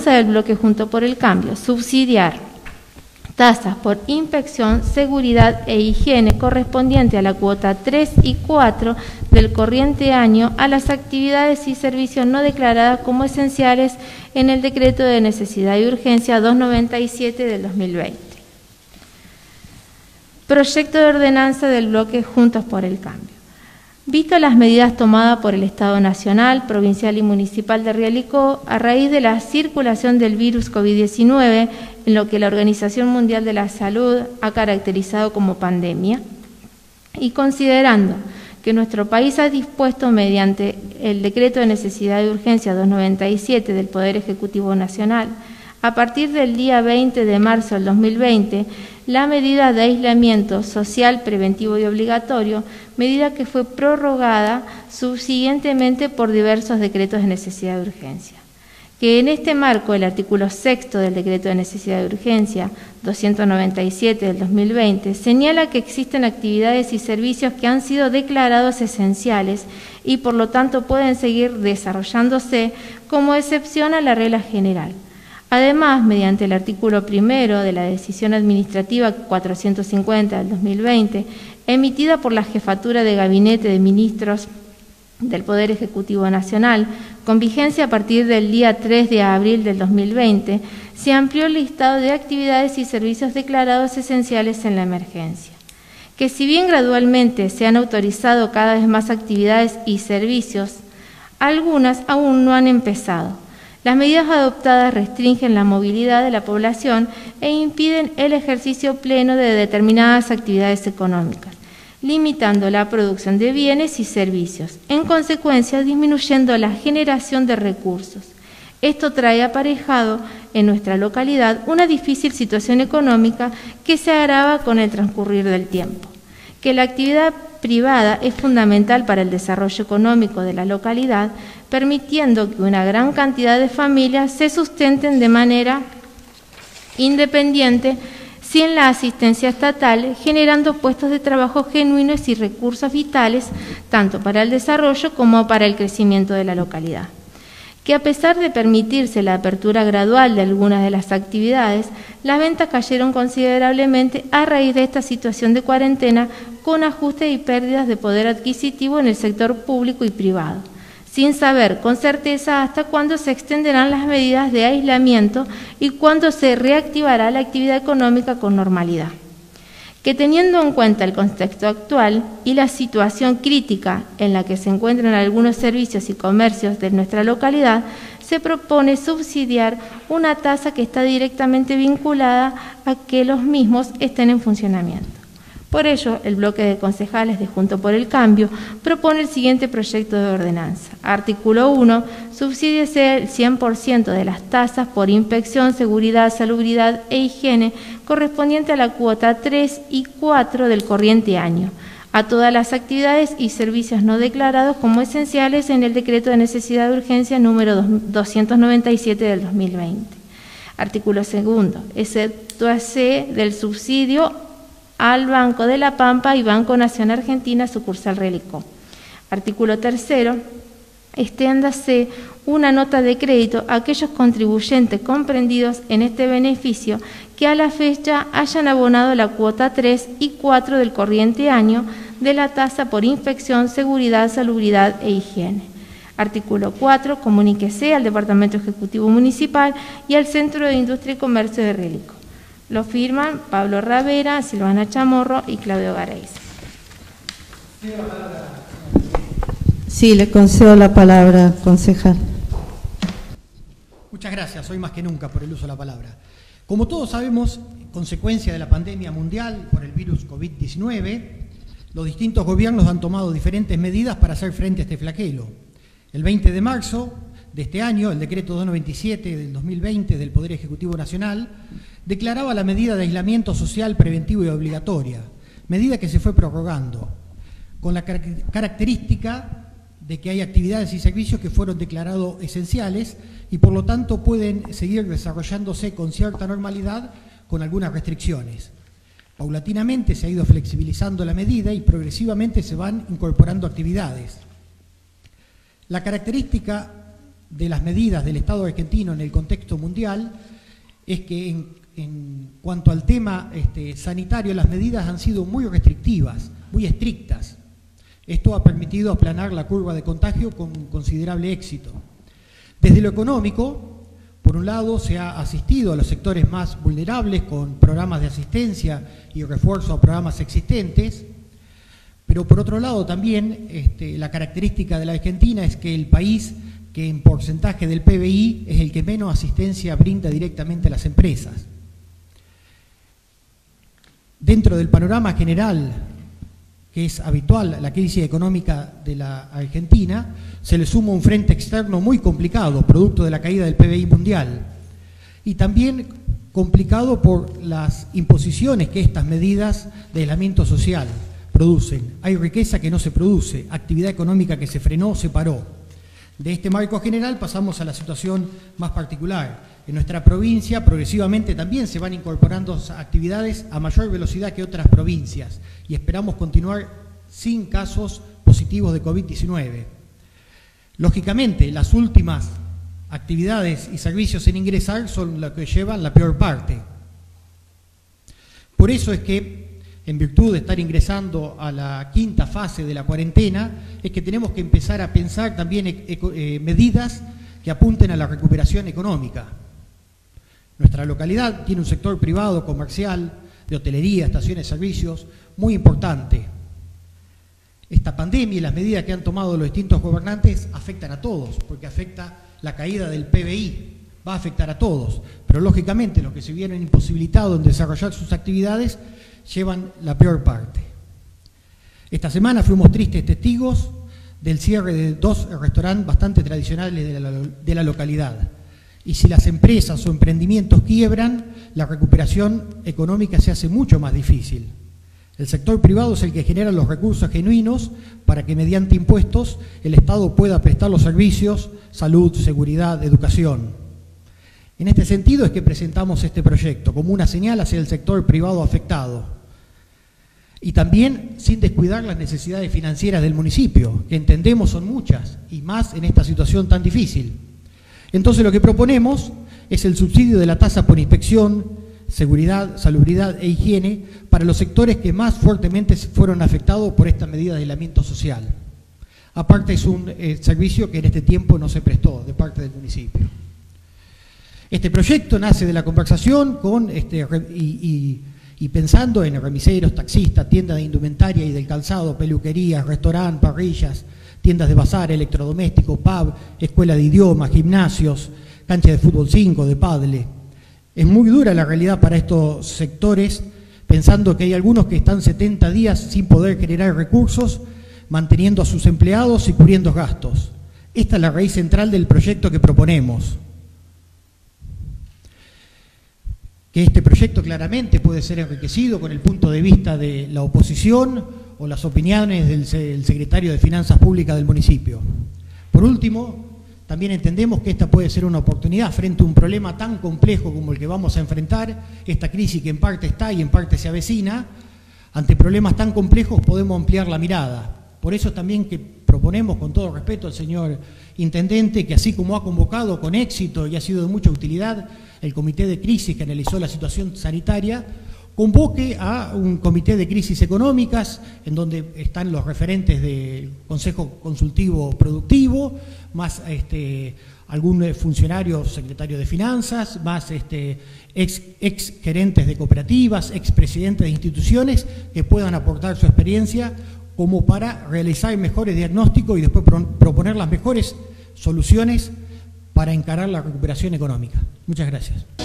del bloque junto por el cambio, subsidiar tasas por inspección, seguridad e higiene correspondiente a la cuota 3 y 4 del corriente año a las actividades y servicios no declaradas como esenciales en el decreto de necesidad y urgencia 297 del 2020. Proyecto de ordenanza del bloque Juntos por el Cambio. Visto las medidas tomadas por el Estado Nacional, Provincial y Municipal de Realicó a raíz de la circulación del virus COVID-19, en lo que la Organización Mundial de la Salud ha caracterizado como pandemia, y considerando que nuestro país ha dispuesto mediante el Decreto de Necesidad de Urgencia 297 del Poder Ejecutivo Nacional, a partir del día 20 de marzo del 2020, la medida de aislamiento social preventivo y obligatorio, medida que fue prorrogada subsiguientemente por diversos decretos de necesidad de urgencia. Que en este marco el artículo sexto del decreto de necesidad de urgencia 297 del 2020 señala que existen actividades y servicios que han sido declarados esenciales y por lo tanto pueden seguir desarrollándose como excepción a la regla general Además, mediante el artículo primero de la decisión administrativa 450 del 2020, emitida por la Jefatura de Gabinete de Ministros del Poder Ejecutivo Nacional, con vigencia a partir del día 3 de abril del 2020, se amplió el listado de actividades y servicios declarados esenciales en la emergencia. Que si bien gradualmente se han autorizado cada vez más actividades y servicios, algunas aún no han empezado las medidas adoptadas restringen la movilidad de la población e impiden el ejercicio pleno de determinadas actividades económicas, limitando la producción de bienes y servicios, en consecuencia disminuyendo la generación de recursos. Esto trae aparejado en nuestra localidad una difícil situación económica que se agrava con el transcurrir del tiempo. Que la actividad privada es fundamental para el desarrollo económico de la localidad, permitiendo que una gran cantidad de familias se sustenten de manera independiente sin la asistencia estatal, generando puestos de trabajo genuinos y recursos vitales tanto para el desarrollo como para el crecimiento de la localidad. Que a pesar de permitirse la apertura gradual de algunas de las actividades, las ventas cayeron considerablemente a raíz de esta situación de cuarentena con ajustes y pérdidas de poder adquisitivo en el sector público y privado sin saber con certeza hasta cuándo se extenderán las medidas de aislamiento y cuándo se reactivará la actividad económica con normalidad. Que teniendo en cuenta el contexto actual y la situación crítica en la que se encuentran algunos servicios y comercios de nuestra localidad, se propone subsidiar una tasa que está directamente vinculada a que los mismos estén en funcionamiento. Por ello, el bloque de concejales de Junto por el Cambio propone el siguiente proyecto de ordenanza. Artículo 1. Subsídiese el 100% de las tasas por inspección, seguridad, salubridad e higiene correspondiente a la cuota 3 y 4 del corriente año a todas las actividades y servicios no declarados como esenciales en el decreto de necesidad de urgencia número 297 del 2020. Artículo segundo. Exceptuase del subsidio al Banco de la Pampa y Banco Nación Argentina, sucursal Relicó. Artículo tercero, extiéndase una nota de crédito a aquellos contribuyentes comprendidos en este beneficio que a la fecha hayan abonado la cuota 3 y 4 del corriente año de la tasa por inspección, seguridad, salubridad e higiene. Artículo 4. Comuníquese al Departamento Ejecutivo Municipal y al Centro de Industria y Comercio de Relico. Lo firman Pablo Ravera, Silvana Chamorro y Claudio Gareis. Sí, le concedo la palabra, concejal. Muchas gracias, hoy más que nunca por el uso de la palabra. Como todos sabemos, consecuencia de la pandemia mundial por el virus COVID-19, los distintos gobiernos han tomado diferentes medidas para hacer frente a este flagelo. El 20 de marzo de este año, el decreto 297 del 2020 del Poder Ejecutivo Nacional declaraba la medida de aislamiento social preventivo y obligatoria, medida que se fue prorrogando, con la característica de que hay actividades y servicios que fueron declarados esenciales y por lo tanto pueden seguir desarrollándose con cierta normalidad con algunas restricciones. Paulatinamente se ha ido flexibilizando la medida y progresivamente se van incorporando actividades. La característica de las medidas del Estado argentino en el contexto mundial es que en, cuanto al tema este, sanitario las medidas han sido muy restrictivas, muy estrictas. Esto ha permitido aplanar la curva de contagio con considerable éxito. Desde lo económico, por un lado, se ha asistido a los sectores más vulnerables con programas de asistencia y refuerzo a programas existentes, pero por otro lado también este, la característica de la Argentina es que el país que en porcentaje del PBI es el que menos asistencia brinda directamente a las empresas. Dentro del panorama general que es habitual la crisis económica de la Argentina, se le suma un frente externo muy complicado, producto de la caída del PBI mundial, y también complicado por las imposiciones que estas medidas de aislamiento social producen. Hay riqueza que no se produce, actividad económica que se frenó, se paró. De este marco general pasamos a la situación más particular. En nuestra provincia progresivamente también se van incorporando actividades a mayor velocidad que otras provincias y esperamos continuar sin casos positivos de COVID-19. Lógicamente, las últimas actividades y servicios en ingresar son las que llevan la peor parte. Por eso es que en virtud de estar ingresando a la quinta fase de la cuarentena, es que tenemos que empezar a pensar también eh, medidas que apunten a la recuperación económica. Nuestra localidad tiene un sector privado, comercial, de hotelería, estaciones servicios, muy importante. Esta pandemia y las medidas que han tomado los distintos gobernantes afectan a todos, porque afecta la caída del PBI, va a afectar a todos, pero lógicamente los que se vieron imposibilitados en desarrollar sus actividades llevan la peor parte. Esta semana fuimos tristes testigos del cierre de dos restaurantes bastante tradicionales de la, localidad. Y si las empresas o emprendimientos quiebran, la recuperación económica se hace mucho más difícil. El sector privado es el que genera los recursos genuinos para que mediante impuestos el Estado pueda prestar los servicios, salud, seguridad, educación. En este sentido es que presentamos este proyecto, como una señal hacia el sector privado afectado. Y también sin descuidar las necesidades financieras del municipio, que entendemos son muchas, y más en esta situación tan difícil. Entonces lo que proponemos es el subsidio de la tasa por inspección, seguridad, salubridad e higiene para los sectores que más fuertemente fueron afectados por esta medida de aislamiento social. Aparte es un eh, servicio que en este tiempo no se prestó de parte del municipio. Este proyecto nace de la conversación con este, y, pensando en remiseros, taxistas, tiendas de indumentaria y del calzado, peluquerías, restaurantes, parrillas, tiendas de bazar, electrodomésticos, pub, escuela de idiomas, gimnasios, cancha de fútbol 5, de padle. Es muy dura la realidad para estos sectores, pensando que hay algunos que están 70 días sin poder generar recursos, manteniendo a sus empleados y cubriendo gastos. Esta es la raíz central del proyecto que proponemos. Que este proyecto claramente puede ser enriquecido con el punto de vista de la oposición o las opiniones del secretario de Finanzas Públicas del municipio. Por último, también entendemos que esta puede ser una oportunidad frente a un problema tan complejo como el que vamos a enfrentar, esta crisis que en parte está y en parte se avecina, ante problemas tan complejos podemos ampliar la mirada. Por eso también que proponemos con todo respeto al señor Intendente que así como ha convocado con éxito y ha sido de mucha utilidad el comité de crisis que analizó la situación sanitaria, convoque a un comité de crisis económicas en donde están los referentes del Consejo Consultivo Productivo, más este, algún funcionario secretario de Finanzas, más este, ex, ex gerentes de cooperativas, ex presidentes de instituciones que puedan aportar su experiencia como para realizar mejores diagnósticos y después proponer las mejores soluciones para encarar la recuperación económica. Muchas gracias.